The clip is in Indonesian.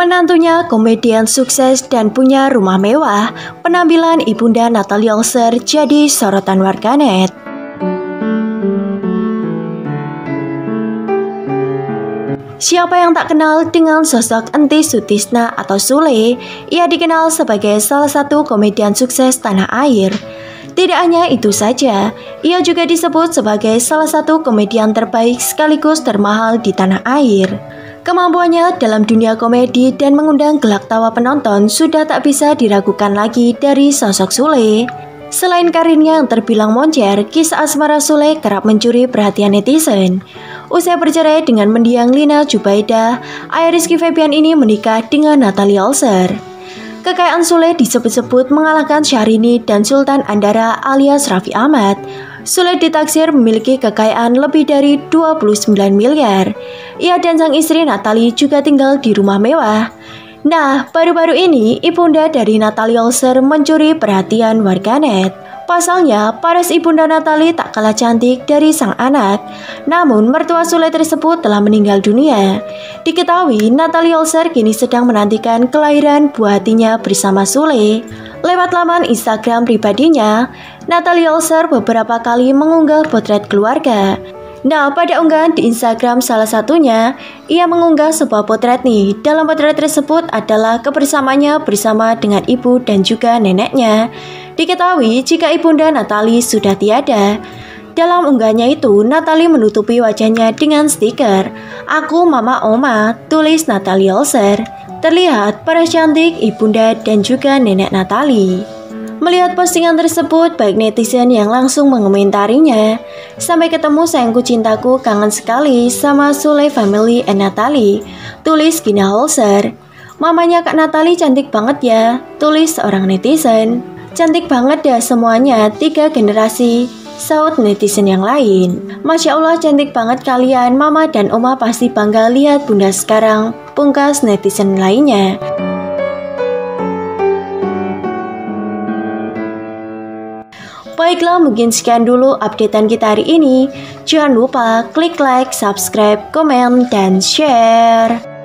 Menantunya komedian sukses dan punya rumah mewah, penampilan ibunda Natalia Olser jadi sorotan warganet. Siapa yang tak kenal dengan sosok Enti Sutisna atau Sule? Ia dikenal sebagai salah satu komedian sukses tanah air. Tidak hanya itu saja, ia juga disebut sebagai salah satu komedian terbaik sekaligus termahal di tanah air. Kemampuannya dalam dunia komedi dan mengundang gelak tawa penonton sudah tak bisa diragukan lagi dari sosok Sule. Selain karirnya yang terbilang moncer, kisah asmara Sule kerap mencuri perhatian netizen. Usai bercerai dengan mendiang Lina Jubaida, ayah Rizky Febian ini menikah dengan Natalia Olser. Kekayaan Sule disebut-sebut mengalahkan Syahrini dan Sultan Andara alias Raffi Ahmad. Sule ditaksir memiliki kekayaan lebih dari 29 miliar. Ia dan sang istri Natali juga tinggal di rumah mewah. Nah, baru-baru ini ibunda dari Natalia Olser mencuri perhatian warganet. Pasalnya, Paris ibunda Natali tak kalah cantik dari sang anak. Namun, mertua Sule tersebut telah meninggal dunia. Diketahui, Natali Olser kini sedang menantikan kelahiran buah hatinya bersama Sule. Lewat laman Instagram pribadinya, Natali Olser beberapa kali mengunggah potret keluarga. Nah, pada unggahan di Instagram salah satunya, ia mengunggah sebuah potret nih. Dalam potret tersebut adalah kebersamaannya bersama dengan ibu dan juga neneknya. Diketahui jika ibunda Natali sudah tiada. Dalam unggahnya itu, Natali menutupi wajahnya dengan stiker Aku Mama Oma, tulis Natali Olser. Terlihat para cantik ibunda dan juga nenek Natali. Melihat postingan tersebut, baik netizen yang langsung mengomentarinya. Sampai ketemu sayangku cintaku kangen sekali sama Sule Family and Natali, tulis Gina Holzer. Mamanya Kak Natali cantik banget ya, tulis seorang netizen. Cantik banget ya semuanya, tiga generasi. Saut netizen yang lain. Masya Allah cantik banget kalian, mama dan oma pasti bangga lihat bunda sekarang. Pungkas netizen lainnya. Baiklah, mungkin sekian dulu updatean kita hari ini. Jangan lupa klik like, subscribe, komen, dan share.